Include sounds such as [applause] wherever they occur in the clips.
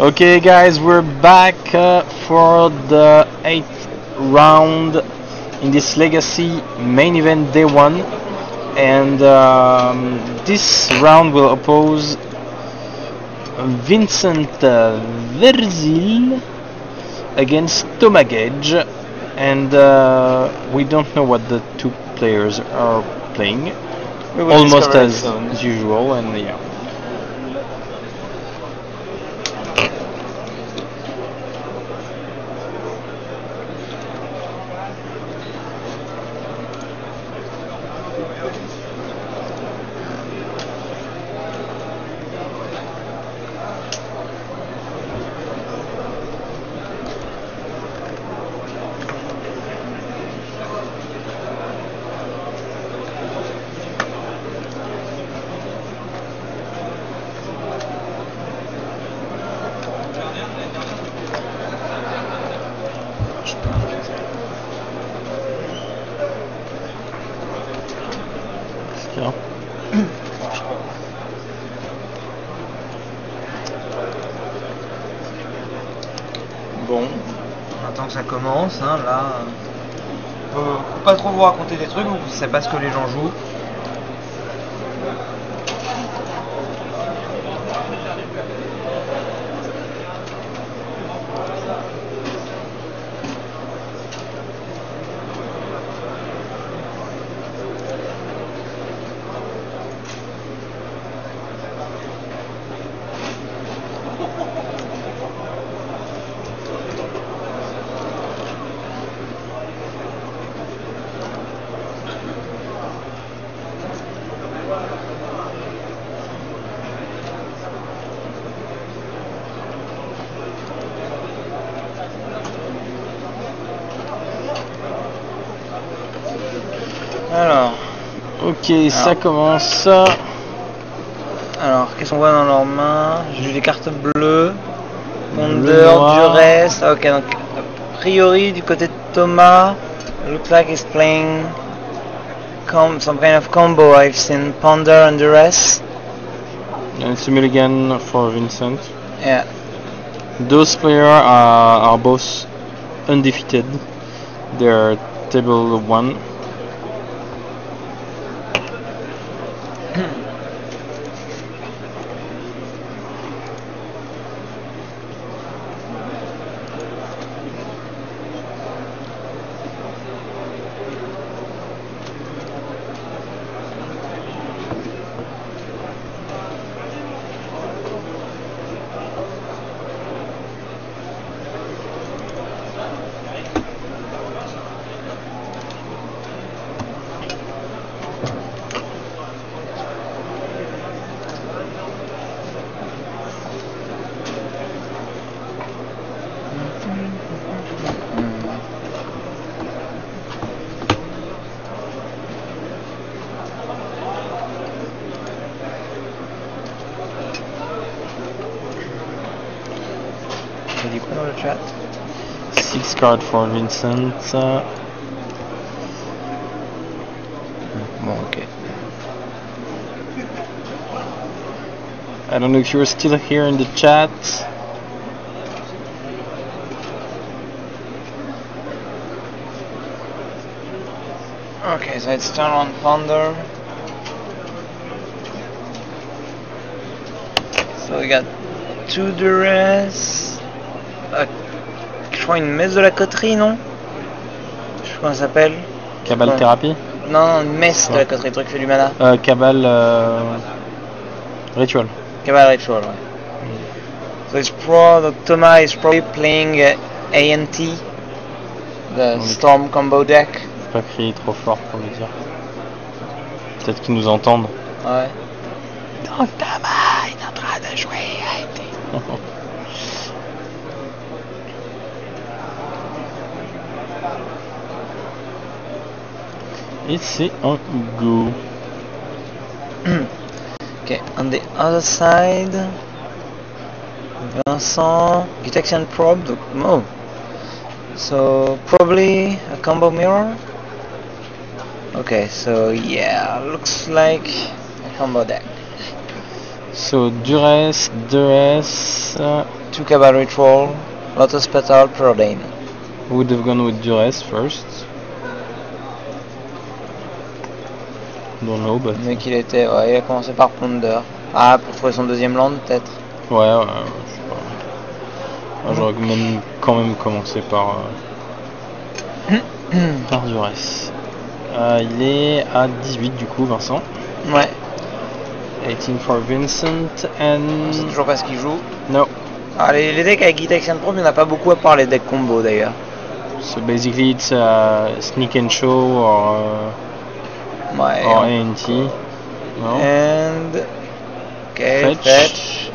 Okay, guys, we're back uh, for the eighth round in this Legacy main event day one, and um, this round will oppose Vincent uh, Verzil against Thomas Gage, and uh, we don't know what the two players are playing. Almost as, as usual, and yeah. Hein, là. Faut, faut pas trop vous raconter des trucs, vous savez pas ce que les gens jouent. Alors. Ok, ça commence. Alors, qu'est-ce qu'on voit dans leurs mains? J'ai des cartes bleues. Ponder, Duress. Ah, ok, donc a priori du côté de Thomas, looks like he's playing com some kind of combo I've seen. Ponder and Duress. And it's a mulligan for Vincent. Yeah. Those players are, are both undefeated. They're table 1. Chat. Six card for Vincent. Uh, hmm, oh, okay. I don't know if you're still here in the chat. Okay, so it's turn on Thunder. So we got two duress. Euh, je crois une messe de la coterie, non Je sais pas comment ça s'appelle. Cabal. Therapy. Non, non, une messe de la coterie, le truc qui fait du mana. Uh, Cabal uh, Ritual. Cabal Ritual, ouais. So it's pro, Thomas is probably playing uh, ANT, the. Storm combo deck. Faut Pas crier trop fort pour le dire. Peut-être qu'ils nous entendent. Ouais. Donc Thomas est en train de jouer. [laughs] Et c'est un go. [clears throat] Okay, on the other side, Vincent, detection probe, donc, oh. So, probably a combo mirror? Okay, so yeah, looks like a combo deck. So Duress, Duress, uh, two cavalry troll, Lotus Petal, Preordain. Would have gone with Duress first. Don't know, but. Mais qu'il était, ouais, il a commencé par Plunder. Ah, pour trouver son deuxième land peut-être. Ouais, ouais, je sais pas. Ah, J'aurais même quand même commencé par. euh, [coughs] par Duress. Euh, il est à 18 du coup, Vincent. Ouais, 18 for Vincent and. c'est toujours pas ce qu'il joue. No. Ah, les, les decks avec Gitex and il n'y en a pas beaucoup à part les decks combo d'ailleurs. So basically it's uh, Sneak and Show or, uh, Ouais. or ANT. No? And. Ok, Fetch. fetch.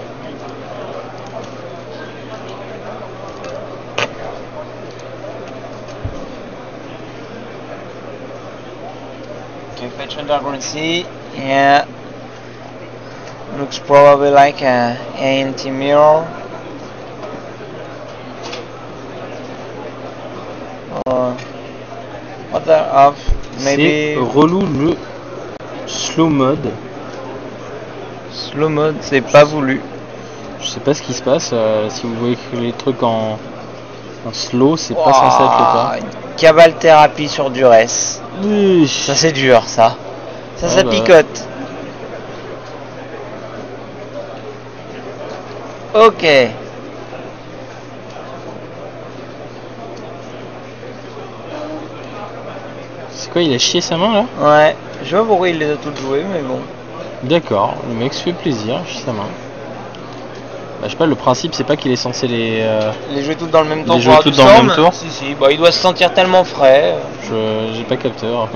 Okay, fetch. Yeah. Looks probably like a ANT mirror. Or oh. of C'est relou le slow mode. slow mode, c'est pas voulu. Je sais pas ce qui se passe. euh, si vous voyez que les trucs en, en slow, c'est pas censé être le une Cabale thérapie sur Duress. cas. Ça c'est dur ça. Ça Ah ça bah. picote. Ok. Quoi, il a chié sa main là Ouais. Je sais pas pourquoi il les a toutes jouées mais bon. D'accord, le mec se fait plaisir, chie sa main. Bah, je sais pas, le principe c'est pas qu'il est censé les. euh, Les jouer toutes dans le même temps. Les jouer toutes dans le même tour Si si. Bah il doit se sentir tellement frais. je j'ai pas capteur.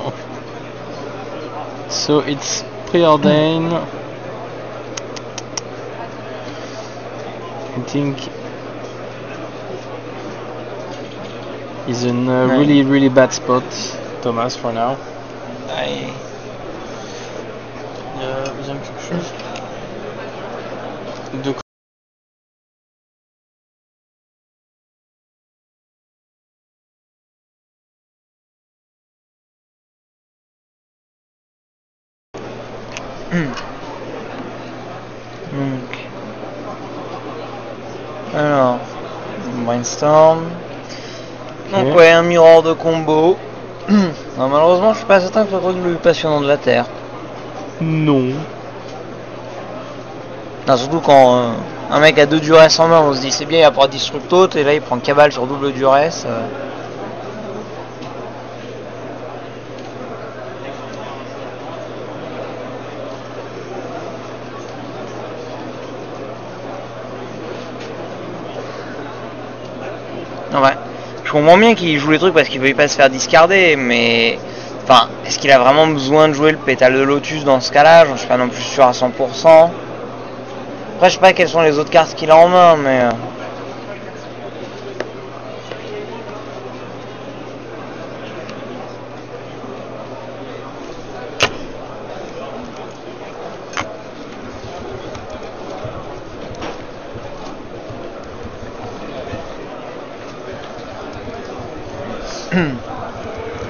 so it's preordained. I think he's in a Ouais. really really bad spot, Thomas, for now. Ouais. Il y a besoin de quelque chose De quoi Donc. Alors. Brainstorm. Donc ouais, un miroir de combo. Non, malheureusement, je suis pas certain que ce soit le plus passionnant de la Terre. Non. Non, surtout quand euh, un mec a deux duress en main, on se dit c'est bien, il va pouvoir disrupto, et là il prend cabale sur double duress. euh. Non, ouais. Je comprends bien qu'il joue les trucs parce qu'il veut pas se faire discarder, mais. Enfin, est-ce qu'il a vraiment besoin de jouer le pétale de Lotus dans ce cas-là? Je suis pas non plus sûr à 100%. Après, je sais pas quelles sont les autres cartes qu'il a en main, mais. euh,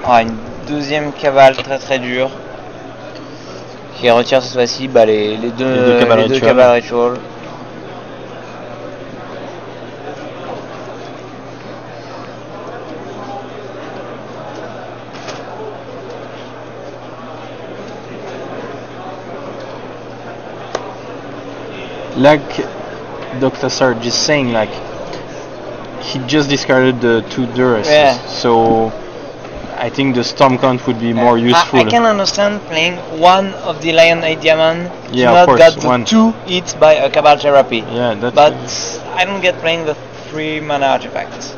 Ah, une deuxième cavale très très dure. Qui retire cette fois-ci bah, les, les deux, Les deux cavales les deux ritual. cavales ritual. Like Dr. Sarge is saying, like he just discarded the two Duras, Yeah. so I think the storm count would be more useful. I, can understand playing one of the Lion Eye Diamond Yeah, of not course, get the one. two hits by a Cabal Therapy. yeah, that's But I don't get playing the three mana artifacts.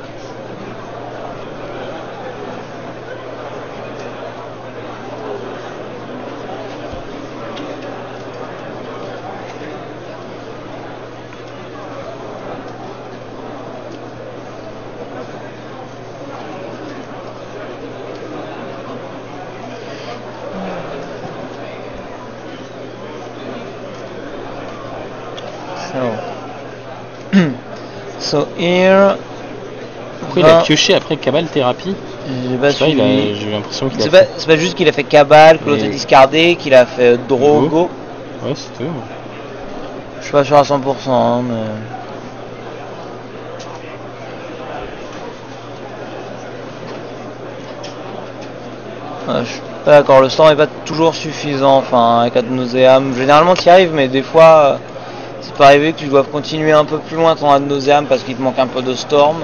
here. Euh, Pourquoi il a pioché après Cabal Thérapie J'ai l'impression. C'est pas, juste qu'il a fait Cabal, que l'autre a discardé, qu'il a fait Drogo. Ouais, c'est tout. Je suis pas sûr à 100%, hein, mais. Je suis pas d'accord, le stand n'est pas toujours suffisant, enfin, avec Adnoseam. Généralement, tu y arrives, mais des fois. Euh, c'est pas arrivé que tu dois continuer un peu plus loin ton Ad Nauseam parce qu'il te manque un peu de storm.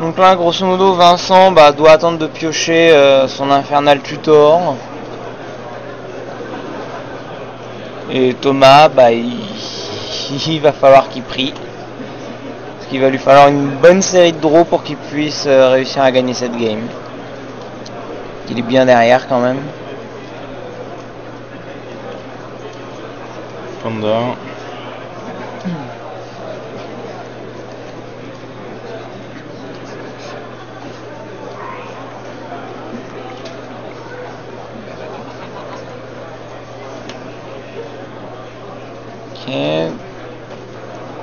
Donc là, grosso modo, Vincent bah, doit attendre de piocher euh, son infernal tutor. Et Thomas, bah, il, [laughs] il va falloir qu'il prie. Parce qu'il va lui falloir une bonne série de draws pour qu'il puisse euh, réussir à gagner cette game. Il est bien derrière quand même. Panda. Ok.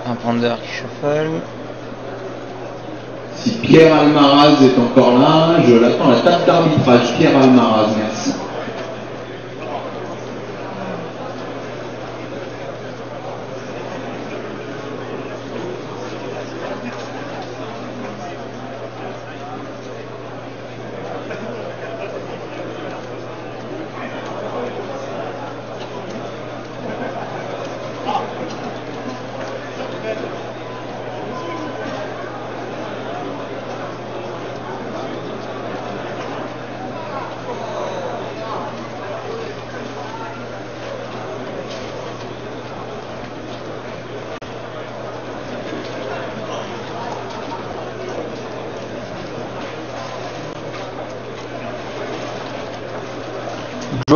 Un Ponder qui shuffle. Pierre Almaraz est encore là, je l'attends à la table d'arbitrage. Pierre Almaraz, merci.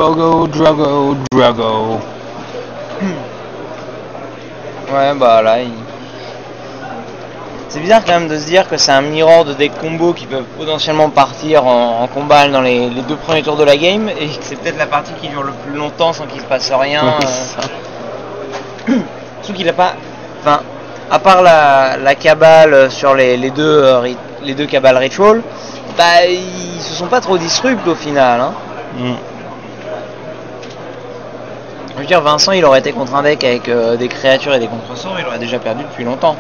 Drogo, Drogo, Drogo. Ouais, bah là, il... C'est bizarre quand même de se dire que c'est un mirror de deck combo qui peuvent potentiellement partir en, en combat dans les, les deux premiers tours de la game et que c'est peut-être la partie qui dure le plus longtemps sans qu'il se passe rien. Euh. Surtout [clears throat] qu'il a pas. Enfin, à part la, la cabale sur les, les deux euh, ri- les deux cabales ritual, bah ils se sont pas trop disrupts au final. Hein. Mm. Je veux dire, Vincent, il aurait été contre un deck avec euh, des créatures et des contre-sorts, il aurait déjà perdu depuis longtemps.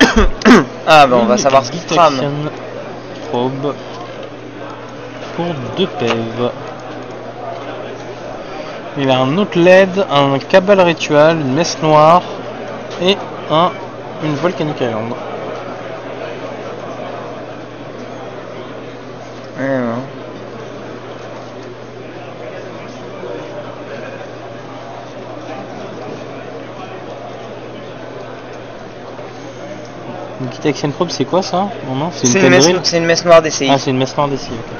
[coughs] ah bah on va savoir ce qu'il trame. Probe. Pour deux pèves. Il a un autre LED, un cabal rituel, une messe noire et un une volcanique island. Ouais, ouais. Une Detection Probe, c'est quoi ça Non, non, c'est une une, une messe noire DCI. Ah, c'est une messe noire d'ici. ok.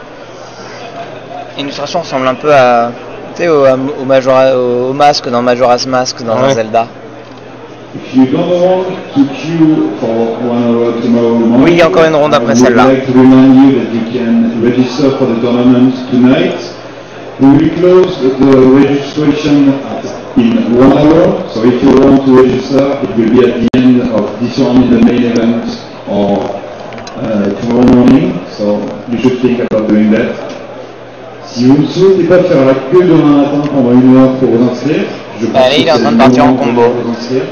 L'illustration ressemble un peu à. Au, au, Majora- au, au masque dans Majora's Mask dans Ouais. Zelda. Oui, il y a encore une ronde après celle-là. like in one hour, so if you want to register, it will be at the end of this one, the main event, or uh, tomorrow morning, so you should think about doing that. Si vous ne souhaitez pas faire la queue demain matin pendant une heure pour vous inscrire, je pense Allez, il que est en c'est train de le partir en moment pour combo. vous inscrire.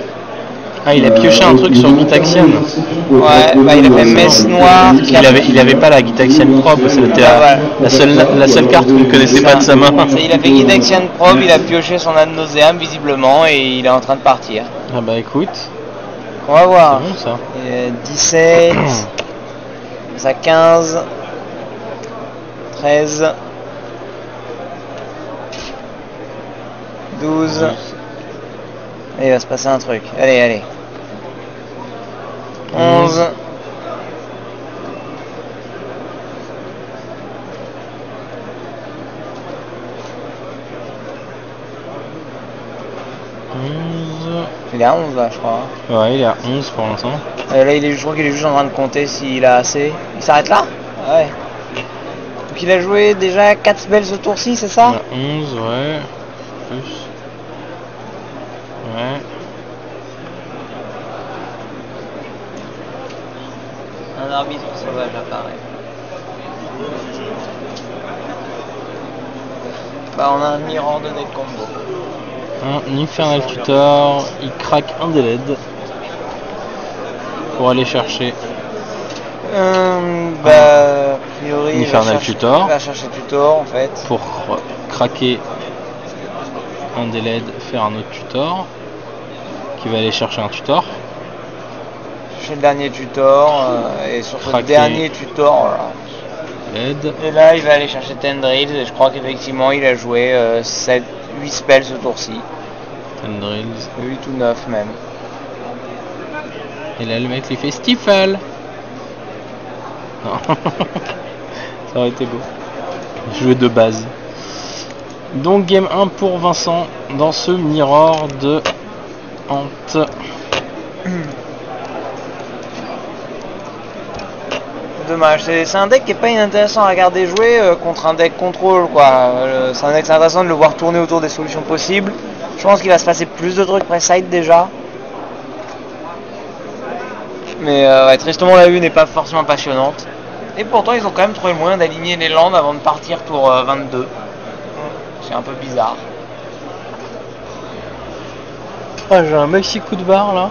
Ah, il a pioché un Euh, truc sur nous Gitaxian. pour Ouais, bah, il a fait déposées messe noire. Il avait, il avait pas la Gitaxian Probe, c'était la, Ah, la seule, la seule carte qu'il connaissait pas de sa main. Il a fait Guidexian Probe, il a pioché son ad nauseam visiblement et il est en train de partir. Ah bah écoute, On va voir. c'est bon ça. Euh, 17, [clears throat] ça 15, 13, 12. Et il va se passer un truc. Allez, allez. 11. Onze. Il est à 11 là, je crois. Ouais, il est à 11 pour l'instant. Euh, là, il est, je crois qu'il est juste en train de compter s'il a assez. Il s'arrête là? Ouais. Donc il a joué déjà 4 spells ce tour-ci, c'est ça? Il y a 11, ouais. Plus. Ouais. Un arbitre sauvage apparaît. Bah on a un mirror de deck combo. Un Infernal Tutor, il craque un des LED pour aller chercher. Euh, bah, a priori, il va chercher- Tutor. il va chercher Tutor en fait. pour craquer un des LED, faire un autre tutor qui va aller chercher un tutor. Chercher le dernier Tutor euh, et sur ce dernier Tutor, voilà. Et là, il va aller chercher Tendrils et je crois qu'effectivement, il a joué 7, 8 spells ce tour-ci. Tendrils. 8 ou 9 même. Et là le mec lui fait Stifle. Non. [laughs] Ça aurait été beau. Jouer de base. Donc game 1 pour Vincent dans ce mirror de Hante. [clears throat] Dommage, c'est un deck qui est pas inintéressant à regarder jouer euh, contre un deck contrôle quoi. Euh, c'est un deck intéressant de le voir tourner autour des solutions possibles. Je pense qu'il va se passer plus de trucs pré-side déjà. Mais euh, ouais, tristement la vue n'est pas forcément passionnante. Et pourtant ils ont quand même trouvé le moyen d'aligner les landes avant de partir euh, 22. C'est un peu bizarre. Ah, j'ai un maxi coup de barre là.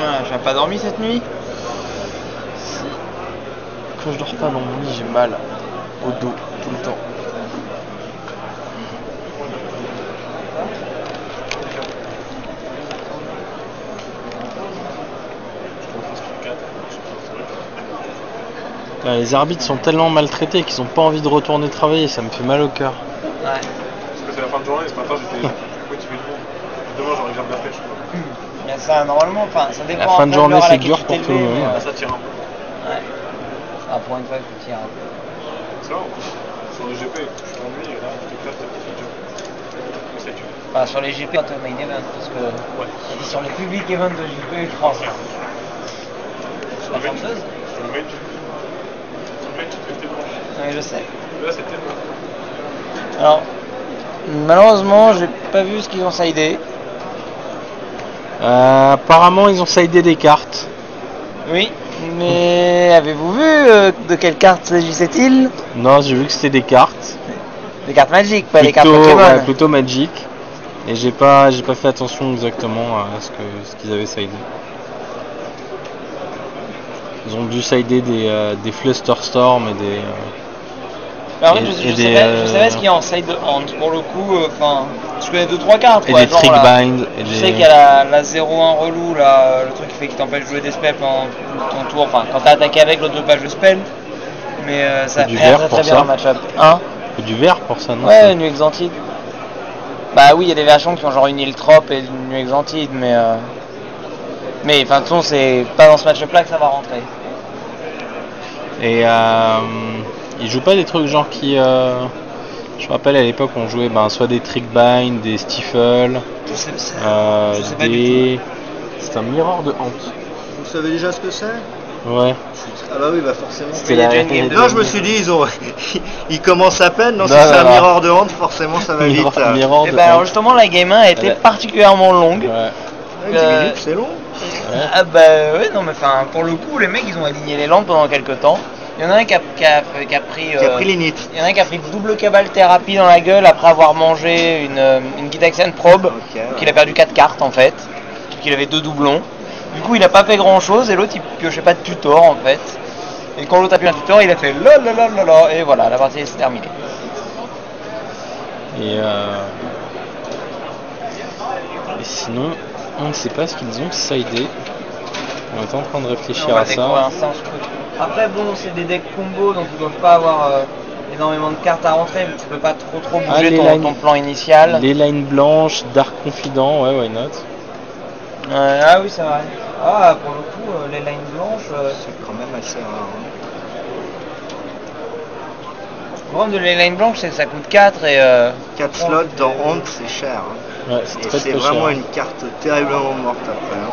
Ah, J'ai pas dormi cette nuit Quand je dors pas dans mon lit, j'ai mal au dos tout le temps. Là, les arbitres sont tellement maltraités qu'ils ont pas envie de retourner travailler, ça me fait mal au cœur. Ouais. Parce que c'est la fin de journée, ce matin j'étais [laughs] motivé de bon. Demain j'aurai grave la pêche. quoi. Mais ça normalement, enfin ça dépend. La fin de journée, c'est dur tu pour tout le monde. euh, Ah, ça tire un peu. Ah, pour une fois, il faut tirer un peu. C'est vrai, en plus, sur le GP, tu t'ennuies et là, tu t'éclates ta petite job. Enfin, sur les GP en main event, parce que Ouais. sur les public events de GP, je pense. Sur La chanceuse sur le main, tu sur le main, tu te fais tes. Oui, je sais. Là, c'est tellement. Alors, malheureusement, j'ai pas vu ce qu'ils ont sidé. Euh, apparemment, ils ont sidé des cartes. Oui. Mais avez-vous vu euh, de quelle carte s'agissait-il? Non, j'ai vu que c'était des cartes. Des cartes magiques, pas des cartes Pokémon. ouais, plutôt Magic. Et j'ai pas, j'ai pas fait attention exactement à ce que ce qu'ils avaient sidé. Ils ont dû sider des, euh, des Flusterstorm et des. euh, en fait, et- je, je des, je euh, savais ce qu'il y a en side de hand. Pour le coup, euh, enfin, je connais 2-3 cartes. et quoi, des genre. Et Je des... sais qu'il y a la, la 0-1 relou, là, le truc qui fait qu'il t'empêche de jouer des spells pendant ton tour, enfin quand t'as attaqué avec l'autre page de spell. Mais euh, ça fait vert très pour très bien ça. en match-up. Hein Faut du vert pour ça, non Ouais, une Exantide. Bah oui, il y a des versions qui ont genre une île trop et une Exantide, mais. Euh... Mais enfin, de toute façon, c'est pas dans ce match-up là que ça va rentrer. Et euh, ils jouent pas des trucs genre qui. euh, Je me rappelle à l'époque on jouait ben, soit des Trickbind, des Stifle, euh, des. C'est un mirror de Hante. Vous savez déjà ce que c'est? Ouais. Ah bah oui, bah forcément. C'était il y a la- déjà une game de Non, je me suis dit, ils ont, [laughs] ils commencent à peine. Non, si Non, c'est un non. mirror de honte, forcément, ça va vite. Mirror, mirror Et de bah alors justement, la game 1 a été Ouais. particulièrement longue. Ouais. Ouais, 10 Euh, minutes, c'est long. Ouais. Ah bah ouais, non mais enfin, pour le coup, les mecs ils ont aligné les lampes pendant quelques temps. Il y en a un qui a, qui a, qui a pris. Qui a euh, pris l'init. Il y en a un qui a pris double cabale thérapie dans la gueule après avoir mangé une, euh, une Gitaxian probe. Ok, ouais. Donc il a perdu 4 cartes en fait. Donc il avait deux doublons. Du coup il a pas fait grand chose et l'autre il piochait pas de tutor en fait. Et quand l'autre a pu un tutor il a fait la la la la la et voilà la partie s'est terminée. Et, euh... et sinon, on ne sait pas ce qu'ils ont sidé. On est en train de réfléchir On va à ça. un. Après bon c'est des decks combo donc ils doivent pas avoir euh, énormément de cartes à rentrer mais tu peux pas trop trop Ah, bouger les ton, lines- ton plan initial. Les lines blanches, Dark Confident, ouais, why not Ouais, ah oui c'est vrai. Ah pour le coup euh, les lines blanches. euh, C'est quand même assez rare. hein. Le problème de les lines blanches c'est que ça coûte 4 et euh, 4 slots dans honte, c'est cher. hein. Ouais, c'est Et très c'est très vraiment cher. une carte terriblement morte après. hein.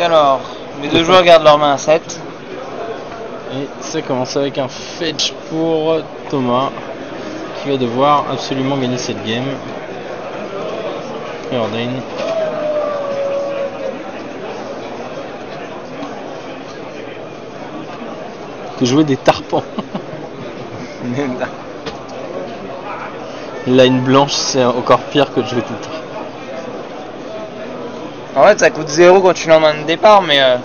Alors, les deux joueurs gardent leur main à 7. Et ça commence avec un fetch pour Thomas qui va devoir absolument gagner cette game. Preordain. De jouer des tarpans. Line [laughs] blanche, c'est encore pire que de jouer des tarpans. En fait, ça coûte 0 quand tu l'emmènes de départ, mais euh,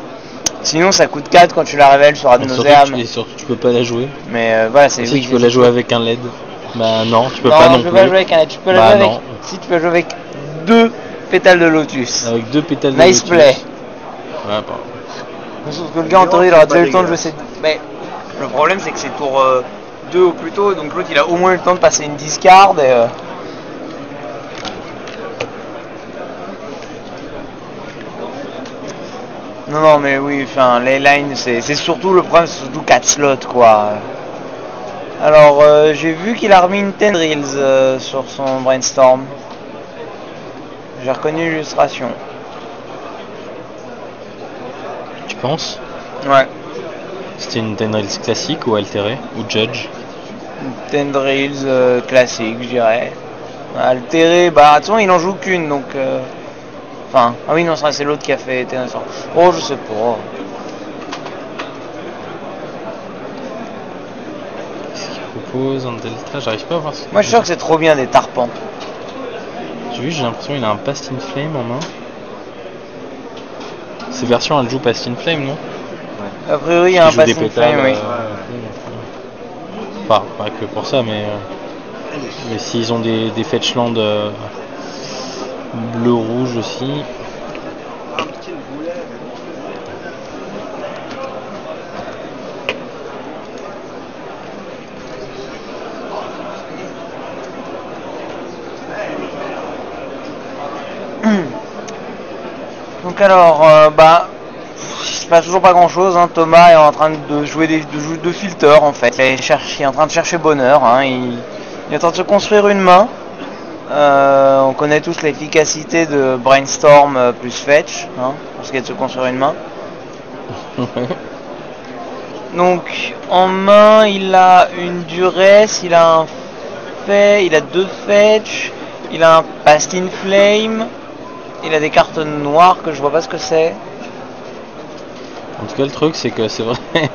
sinon ça coûte 4 quand tu la révèles sur Ad Et surtout, tu, et surtout, tu peux pas la jouer. Mais euh, voilà, c'est Si tu peux la jouer avec un LED. Bah non, tu peux non, pas non je peux plus. pas jouer avec un Tu peux la Bah, jouer avec. non. Si tu peux jouer avec deux pétales de lotus. Avec deux pétales de nice lotus. play. Ouais, pardon. Sauf que le gars en théorie il aura déjà eu le temps de jouer ses. Mais le problème c'est que c'est tour 2 au plus tôt, donc l'autre il a au moins eu le temps de passer une discard et. Non, non, mais oui, enfin, les lines, c'est c'est surtout le problème, c'est surtout 4 slots, quoi. Alors, euh, j'ai vu qu'il a remis une Tendrils euh, sur son brainstorm. J'ai reconnu l'illustration. Tu penses? Ouais. C'était une Tendrils classique ou altérée? Ou Judge? Tendrils euh, classique, je dirais. Altéré, bah attends, il en joue qu'une donc. Enfin, ah oui, non, c'est l'autre qui a fait. Oh, je sais pas. Qu'est-ce qu'il propose en Delta J'arrive pas à voir ce Moi, je suis sûr que c'est trop bien des tarpans. J'ai vu, j'ai l'impression qu'il a un Past in Flame en main. Ces versions, elles jouent Past in Flame, non? A priori, il y a un passing pétales. flame, oui. euh, Pas, pas que pour ça, mais, euh, mais s'ils ont des, des fetchlands euh, bleu-rouge aussi. Un petit boulet. Donc alors, euh, bah, il se passe toujours pas grand chose. Thomas est en train de jouer des, de jouer de filter en fait. Il est, il est en train de chercher bonheur. hein. Il est en train de se construire une main. Euh, on connaît tous l'efficacité de brainstorm euh, plus fetch, hein, pour ce qui est de se construire une main. [laughs] Donc en main, il a une duresse, il a un fait, il a deux fetch, il a un past in flame, il a des cartes noires que je vois pas ce que c'est. En tout cas, le truc, c'est que c'est vrai. [laughs]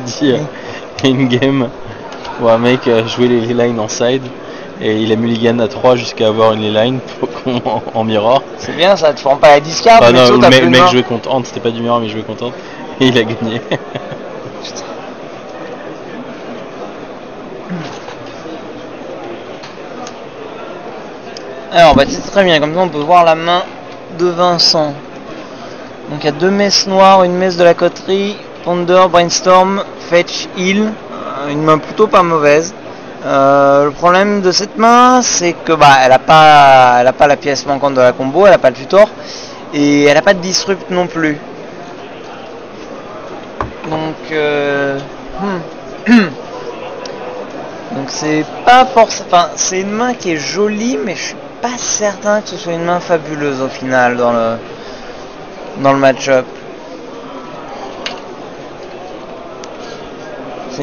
dit euh, une game où un mec euh, jouait les lines en side et il a mulligan à 3 jusqu'à avoir une line [laughs] en, en mirror. C'est bien, ça te forme pas la discard, Ah mais non, le mec, le jouait contente, c'était pas du mirror, mais jouait contente et il a gagné. [laughs] Alors bah c'est très bien, comme ça on peut voir la main de Vincent. Donc il y a deux messes noires, une messe de la coterie, Ponder, Brainstorm, Fetch, Heal, Euh, une main plutôt pas mauvaise. Euh, le problème de cette main, c'est que bah elle a pas, elle a pas la pièce manquante de la combo, elle a pas le tutor et elle a pas de disrupt non plus. Donc euh, hmm. [coughs] Donc c'est pas forcément. Enfin, c'est une main qui est jolie, mais je suis pas certain que ce soit une main fabuleuse au final dans le dans le match-up.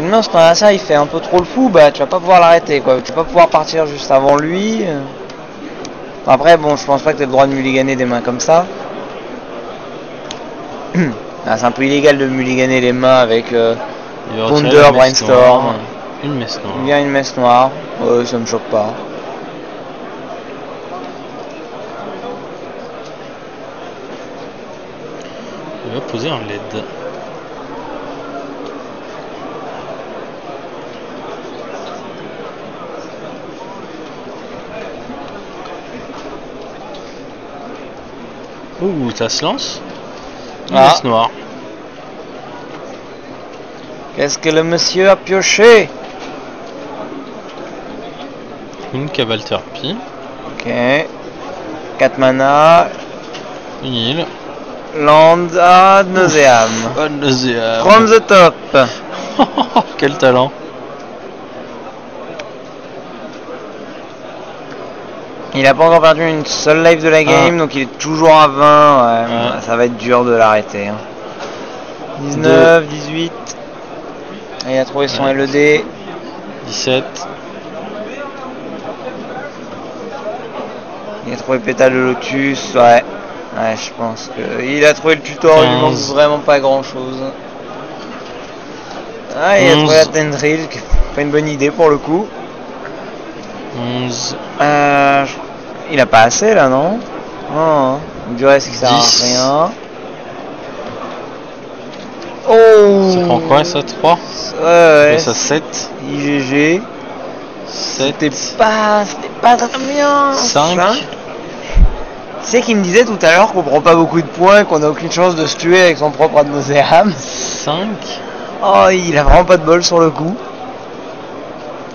Main, ce temps ça il fait un peu trop le fou, bah tu vas pas pouvoir l'arrêter quoi. Tu vas pas pouvoir partir juste avant lui. euh. Après, bon, je pense pas que tu le droit de mulliganer des mains comme ça. [clears throat] Ah, c'est un peu illégal de mulliganer les mains avec. euh, messe Brainstorm. Une messe noire. Il y a une messe noire, Ouais, ça me choque pas. Il va poser un LED. Ouh, ça se lance. Une Ah. noire. Qu'est-ce que le monsieur a pioché? Une Cavalterpie. Ok. 4 mana, Une île. land ad nauseam. Oh, deuxième. From the top. [laughs] Quel talent. Il a pas encore perdu une seule life de la game, donc il est toujours à 20. Ouais, bah, ça va être dur de l'arrêter. hein. 19, 18. Et il a trouvé son Ouais. LED. 17. Il a trouvé Pétale de Lotus, ouais. Ouais, je pense que il a trouvé le tutoriel, il lui manque 15. vraiment pas grand chose. Ah, il a 11. trouvé la Tendril, qui est pas une bonne idée pour le coup. 11, Euh, je- il a pas assez là, non Non, du reste qui sert 10. à rien. Oh ça prend quoi ça 3 Ouais, ouais, Ça 7, IGG. 7, C'était pas, c'était pas très bien. 5, Cinq. Tu sais qu'il me disait tout à l'heure qu'on prend pas beaucoup de points, qu'on a aucune chance de se tuer avec son propre ad nauseam. 5, Oh, il a vraiment pas de bol sur le coup.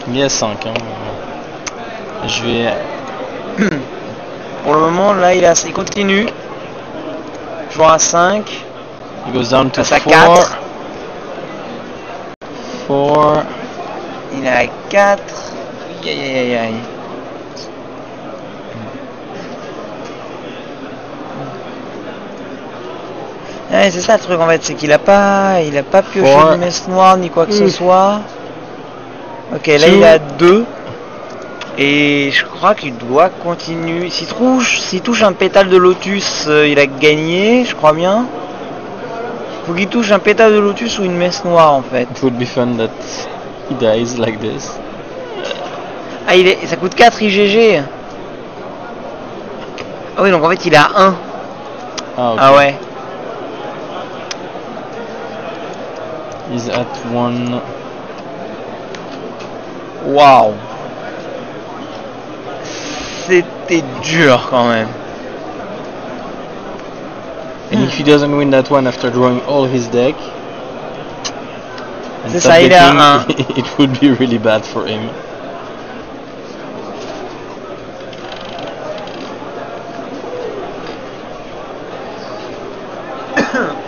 il y a 5. Hein. Je vais... Pour le moment, là, il, a, il continue. Jouant à 5. It goes down to Passe à 4, 4. 4, Il est à 4. Aïe aïe aïe aïe. Ouais, c'est ça le truc en fait, c'est qu'il a pas, il a pas pioché de messe noire ni quoi que ce Mm. soit. Ok, là Two. il a 2. Et je crois qu'il doit continuer. S'il touche, s'il touche un pétale de lotus, euh, il a gagné, je crois bien. Faut qu'il touche un pétale de lotus ou une messe noire en fait. It would be fun that he dies like this. Ah, il est, ça coûte 4 IGG. Ah oui, donc en fait il a 1. Ah, ok. Ah ouais. He's at 1. Waouh. C'était dur quand même. And if he doesn't win that one after drawing all his deck, and C'est ça, il est à betting, [laughs] it would be really bad for him.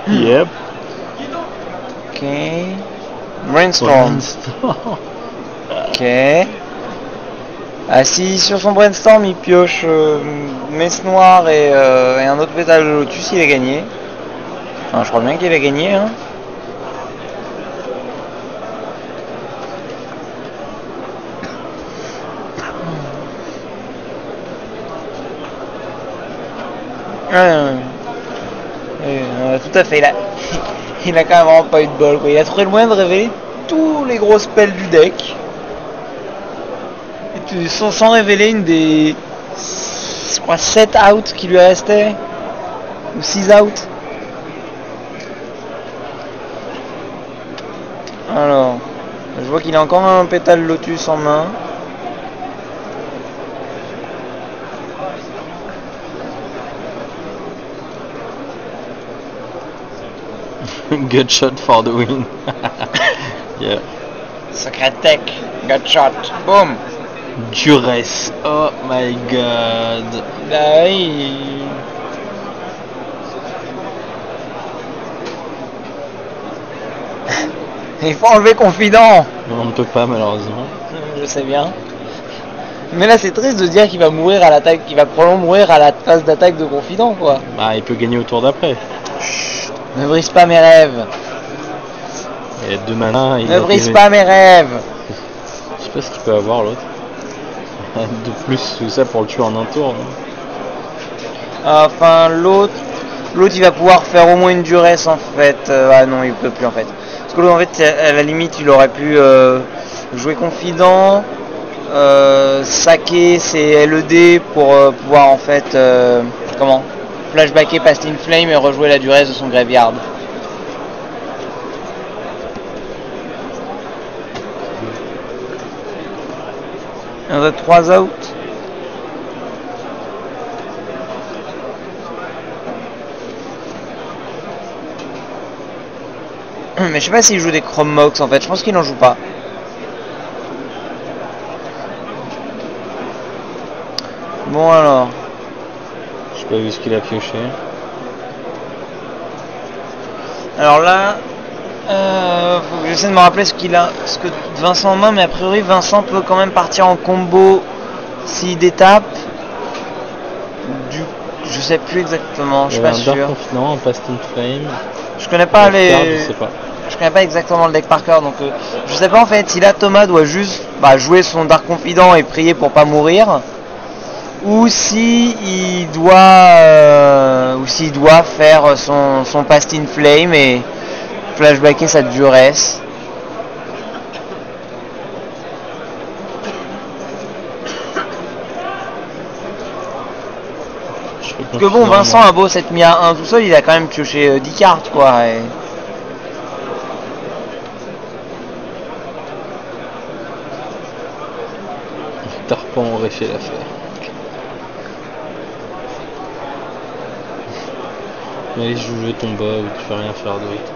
yep. Ok. Brainstorm. Ok. Ah si sur son brainstorm il pioche euh, messe noire et, euh, et un autre pétale de lotus, il a gagné. Enfin, je crois bien qu'il a gagné. Hein. Ouais, tout à fait, il a, [laughs] il a quand même pas eu de bol. Quoi. Il a trouvé le moyen de révéler tous les gros spells du deck. Sans, sans révéler une des je crois 7 outs qui lui restaient. Ou 6 outs. Alors, je vois qu'il a encore un pétale lotus en main. [laughs] Good shot for the win. [laughs] yeah. Sacré tech, gut shot, boom. Duress. Oh my god. Bah [laughs] oui. Il faut enlever confident. On ne peut pas malheureusement. Je sais bien. Mais là c'est triste de dire qu'il va mourir à l'attaque, qu'il va probablement mourir à la phase d'attaque de confident quoi. Bah, il peut gagner au tour d'après. Ne brise pas mes rêves. Il a deux malins. Il Ne brise pas mes rêves. Je sais pas ce qu'il peut avoir l'autre. De plus, tout ça pour le tuer en un tour. non Enfin l'autre, l'autre il va pouvoir faire au moins une duresse en fait. Euh, ah non il peut plus en fait. Parce que l'autre en fait à la limite il aurait pu euh, jouer confident, euh, saquer ses LED pour euh, pouvoir en fait comment? Flashbacker past in flame et rejouer la duresse de son graveyard. Il y en a 3 out. [clears throat] Mais je sais pas s'il joue des Chrome Mox en fait, je pense qu'il n'en joue pas. Bon alors, J'ai pas vu ce qu'il a pioché. alors là, euh, faut que j'essaie de me rappeler ce qu'il a, ce que Vincent a en main, mais a priori Vincent peut quand même partir en combo s'il détape. Du, je sais plus exactement, je suis pas sûr. Confident, un Past in Flame. Je connais pas Card, les. Je sais pas. Je connais pas exactement le deck par cœur, donc euh, je sais pas en fait si là Thomas doit juste bah, jouer son Dark Confident et prier pour pas mourir, ou si il doit euh, ou s'il doit faire son, son past in flame et flashbacker sa duresse. Parce que bon, Vincent a beau s'être mis à 1 tout seul, il a quand même pioché euh, 10 cartes quoi. et- [laughs] Tarpan aurait fait l'affaire. Allez, je joue ton bas ou tu vas rien faire d'autre.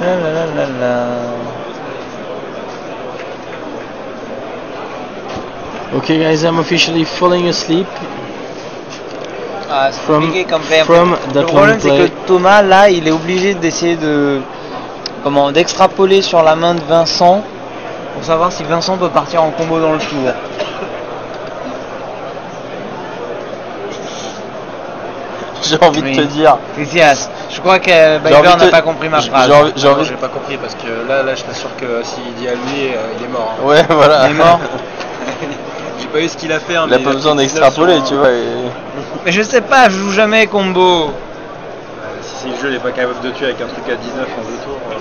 La la la la la. Okay, guys, I'm officially falling asleep. Ah, c'est From- comme from Le problème c'est que Thomas là il est obligé d'essayer de comment d'extrapoler sur la main de Vincent pour savoir si Vincent peut partir en combo dans le tour. [laughs] J'ai envie Oui. de te dire. Thésias, je crois que Biber envie n'a pas compris ma phrase. Envie, j'ai pas compris parce que là, là, je t'assure que s'il dit à lui, euh, il est mort. hein. Ouais, voilà. Il est mort. [laughs] Pas eu ce qu'il a fait. hein, Il a pas besoin fait 19 d'extrapoler, tu vois. et- Mais je sais pas, je joue jamais combo. Ouais, Si, si le jeu n'est pas capable de tuer avec un truc à 19 en deux tours. euh,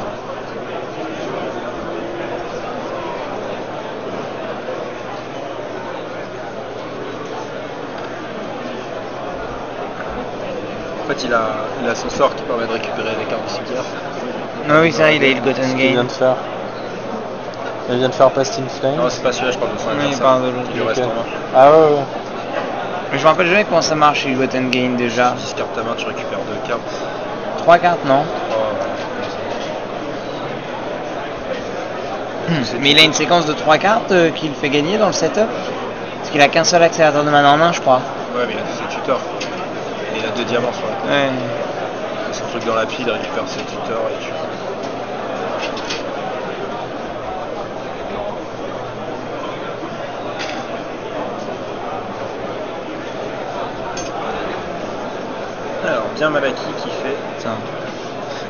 En fait, il a, il a son sort qui permet de récupérer les cartes du cimetière. Non oui vrai, il a eu le Gotten Ce qu'il vient de faire. Il vient de faire Past in Flame. Non, c'est pas celui-là, je parle de son Oui, il adversaire. parle de l'autre. en main. Ah ouais, ouais. Mais je me rappelle jamais comment ça marche chez Gotten Gain déjà. 10 cartes à main, tu récupères deux cartes. 3 cartes non C'est Mais il a une séquence de 3 cartes euh, qui le fait gagner dans le setup Parce qu'il a qu'un seul accélérateur de mana en main je crois. Ouais, mais il a ses tuteurs. Et il a deux diamants sur la tête. Ouais. Son truc dans la pile, il récupère ses tuteurs et tu. Alors, bien Malaki qui fait. Putain.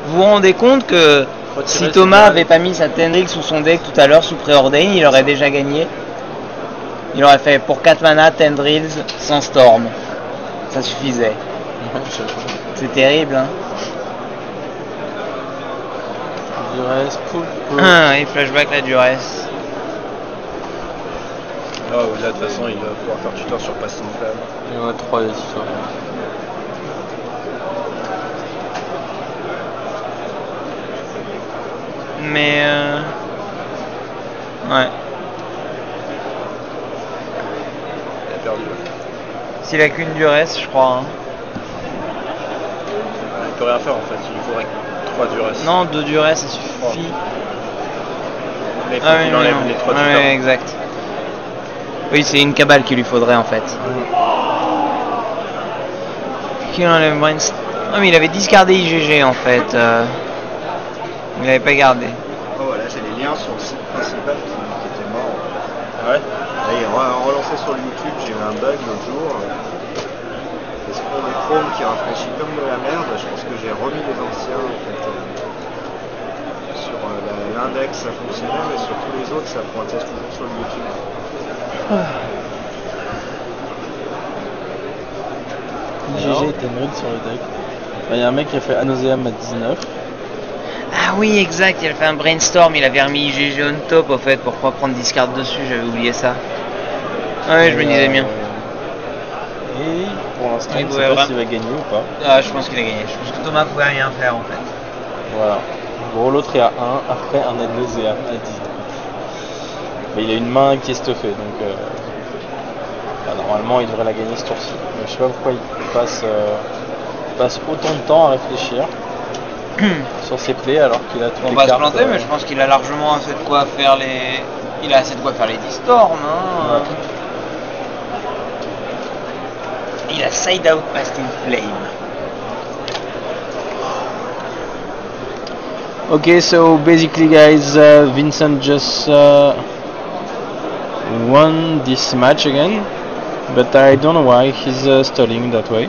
Vous vous rendez compte que Retirer si Thomas avait pas mis sa Tendril sous son deck tout à l'heure sous Preordain, il aurait déjà gagné. Il aurait fait pour 4 mana Tendrils sans Storm. Ça suffisait. C'est terrible hein. Du reste, pouf, pouf. Ah, et flashback la duresse. Là, où là, de toute façon, il va pouvoir faire tuteur sur Passing Flamme. Et ouais, 3 différents. Mais euh... Ouais. Il a perdu. S'il a qu'une duresse, je crois. hein. Il peut rien faire en fait, il lui faudrait 3 durées. Non, deux duresse, ça suffit. Mais il Ah oui, enlève oui, les 3 oui, tuteurs. oui, exact. Oui, c'est une cabale qu'il lui faudrait en fait. Qu'il enlève Brainstorm. Ah, mais il avait discardé IGG en fait. euh. Il l'avait pas gardé. Oh, voilà, j'ai les liens sur le site principal qui, qui était mort. Ouais. Re- relancé sur le YouTube, j'ai eu un bug l'autre jour. Les scrolls des Chrome qui rafraîchit comme de la merde. Je pense que j'ai remis les anciens en fait. euh, Sur euh, l'index ça fonctionnait, mais sur tous les autres ça pointait toujours sur le YouTube. GG Tenrid sur le deck. Il y a un mec qui a fait Anoseam à 19. Ah oui, exact, il a fait un brainstorm, il avait remis IGG on top en fait pour pas prendre discard dessus, j'avais oublié ça. Ah ouais, je me Et, disais euh, bien. Et pour l'instant, Il je ne sais pas s'il va gagner ou pas. Ah, je pense qu'il a gagné. Je pense que Thomas pouvait rien faire en fait. Voilà. Bon, l'autre est à 1, après un Anoseam à 19. Mais il a une main qui est stuffée, donc euh, bah, normalement il devrait la gagner ce tour-ci. Mais je sais pas pourquoi il passe, euh, il passe autant de temps à réfléchir sur ses plays alors qu'il a toutes On va se planter, euh, mais je pense qu'il a largement assez de quoi faire les. Il a assez de quoi faire les Distorm, hein. Ouais. Il a Side Out Past in Flame. Okay, so basically, guys, uh, Vincent just uh, won this match again, but I don't know why he's uh, stalling that way.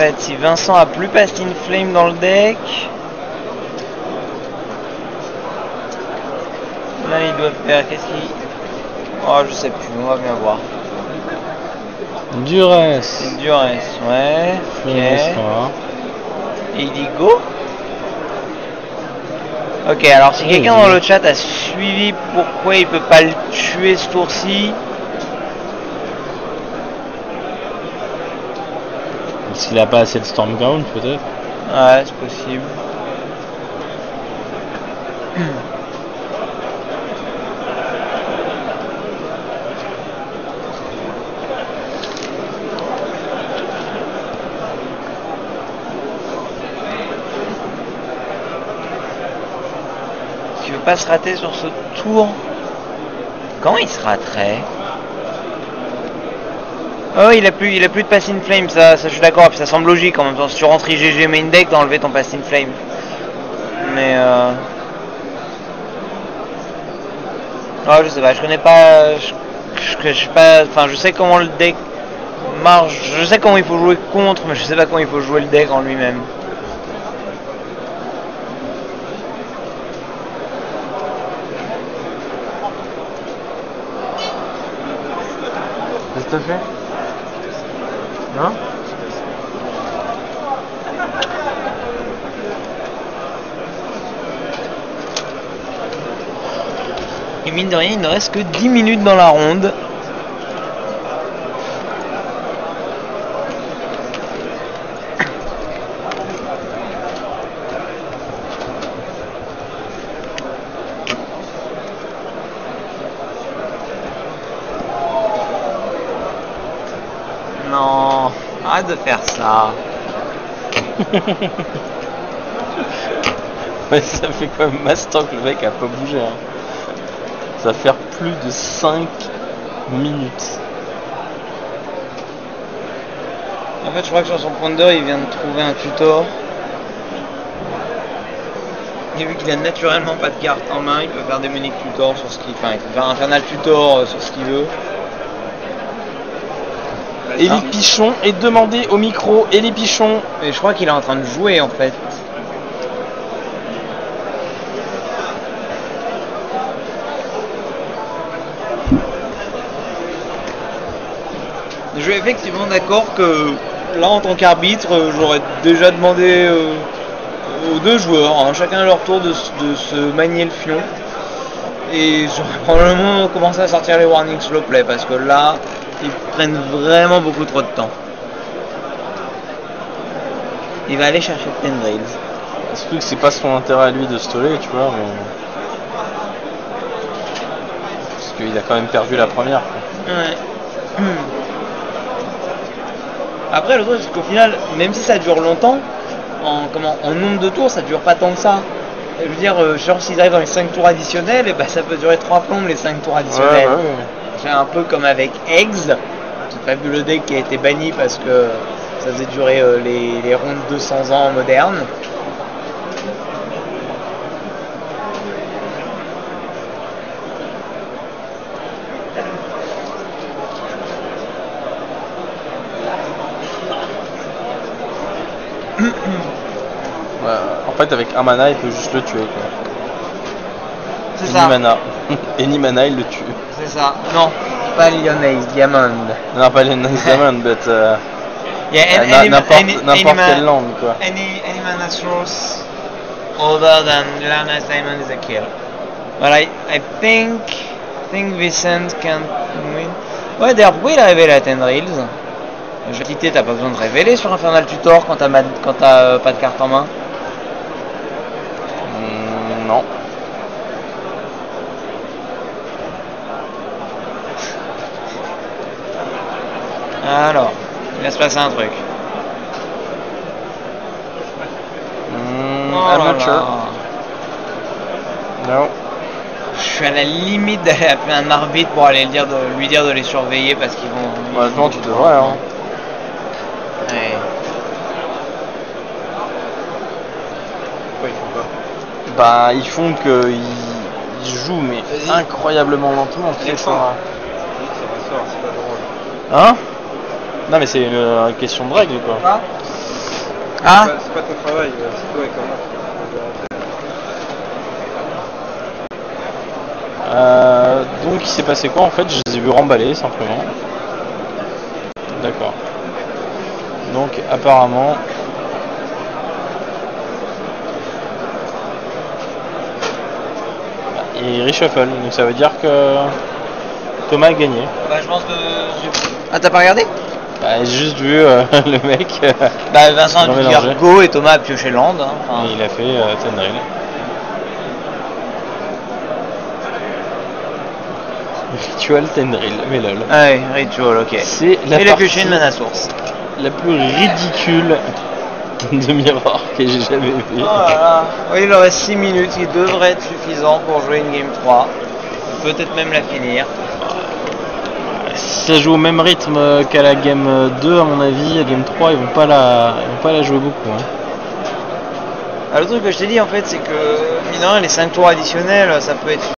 Fait. Si Vincent a plus Past in Flame dans le deck. Là, il doit faire. Qu'est-ce qu'il. Oh, je sais plus, on va bien voir. Duress. Duress, ouais. Ok. Bonsoir. Et il dit go Ok, alors si Oui, quelqu'un oui. dans le chat a suivi pourquoi il peut pas le tuer ce tour-ci, Parce qu'il a pas assez de Stormground, peut-être. ouais, c'est possible. Tu veux pas se rater sur ce tour? Comment il se raterait? Oh, il a plus, il a plus de Pass in Flame, ça, ça je suis d'accord, puis ça semble logique en même temps. Si tu rentres IGG main deck, d'enlever ton Pass in Flame. Mais euh... Je sais pas, je connais pas, je, sais pas, enfin, je sais comment le deck marche, je sais comment il faut jouer contre, mais je sais pas comment il faut jouer le deck en lui-même. Qu'est-ce t'as Non Et mine de rien, il ne reste que 10 minutes dans la ronde. De faire ça. [laughs] Mais ça fait quand même masse temps que le mec a pas bougé. Hein. Ça va faire plus de 5 minutes. En fait, je crois que sur son point d'heure, il vient de trouver un tutor. Et vu qu'il a naturellement pas de carte en main, il peut faire des Demonic Tutor sur ce qu'il Enfin, il peut faire Infernal Tutor euh, sur ce qu'il veut. Élie Ah. Pichon est demandé au micro. Élie Pichon. Et je crois qu'il est en train de jouer en fait. Je suis effectivement d'accord que là en tant qu'arbitre, euh, j'aurais déjà demandé euh, aux deux joueurs, hein, chacun à leur tour, de, de se manier le fion. Et j'aurais [laughs] probablement commencé à sortir les warnings slow play parce que là, ils prennent vraiment beaucoup trop de temps. Il va aller chercher Tendrils. Ce truc, c'est pas son intérêt à lui de stoller, tu vois. Mais... Parce qu'il a quand même perdu la première. quoi. Ouais. Après, le truc, c'est qu'au final, même si ça dure longtemps, en, comment, en nombre de tours, ça dure pas tant que ça. Je veux dire, euh, genre, s'ils arrivent dans les 5 tours additionnels, et ben, ça peut durer 3 plombes les 5 tours additionnels. Ouais, ouais, ouais. C'est un peu comme avec Eggs, ce fabuleux deck qui a été banni parce que ça faisait durer euh, les, les rondes 200 ans modernes. [coughs] En fait, avec un mana, il peut juste le tuer. Quoi. C'est ça. mana. [laughs] Any mana, il le tue. C'est ça. Non, pas Lyonnaise, Diamond. Non, pas Nice Diamond, [laughs] but euh, Yeah, any- na- any- n'importe quelle man- langue, quoi. Any any mana source other than Lana Diamond is a kill. But I, I think think Vincent can win. Ouais d'ailleurs pourquoi il a révélé la Tendrils Je vais quitter, t'as pas besoin de révéler sur Infernal Tutor quand t'as ma- quand t'as euh, pas de carte en main. Hmm, Non. Alors, il va se passer un truc. Hmm, Oh I'm là not là. sure. No. Je suis à la limite d'aller appeler un arbitre pour aller le dire de- lui dire de les surveiller parce qu'ils vont. Honnêtement, tu devrais. Hein. Ouais. Pourquoi ils font pas? Bah, ils font que ils, ils jouent, mais incroyablement lentement. ça. Ça c'est drôle. Hein? Non, mais c'est une, question de règle, quoi. Ah C'est pas- C'est pas ton travail, euh, c'est toi et comment. Euh, donc, il s'est passé quoi en fait? Je les ai vus remballer simplement. D'accord. Donc, apparemment. bah, Il reshuffle, donc ça veut dire que Thomas a gagné. Bah, je pense que. Ah, t'as pas regardé? Bah, j'ai juste vu euh, [laughs] le mec, euh, Bah, Vincent dû mélangé. dire go et Thomas a pioché land. hein. Enfin, et il a fait euh, Tendril. [laughs] Ritual Tendril, mais lol. Ouais, ritual, ok. C'est la Et il a partie pioché une mana source. la plus ridicule de Mirror que j'ai jamais vue. Oh là là. Oui, il aurait 6 minutes, il devrait être suffisant pour jouer une game 3. Peut-être même la finir. Si ça joue au même rythme qu'à la game 2, à mon avis, la game 3, ils vont pas la, ils vont pas la jouer beaucoup. hein. Ah, le truc que je t'ai dit en fait, c'est que, mine les 5 tours additionnels, ça peut être